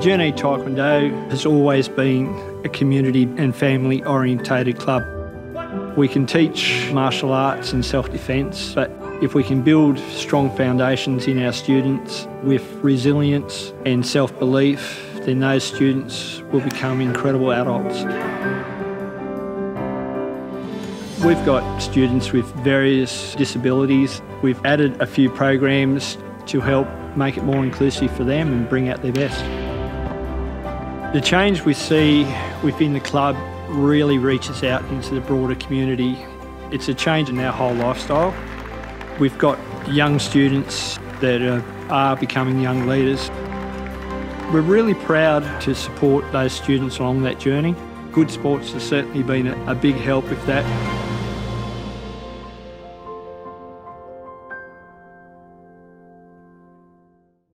Junee Taekwondo has always been a community and family orientated club. We can teach martial arts and self defence, but if we can build strong foundations in our students with resilience and self belief, then those students will become incredible adults. We've got students with various disabilities. We've added a few programs to help make it more inclusive for them and bring out their best. The change we see within the club really reaches out into the broader community. It's a change in our whole lifestyle. We've got young students that are, becoming young leaders. We're really proud to support those students along that journey. Good Sports has certainly been a, a big help with that.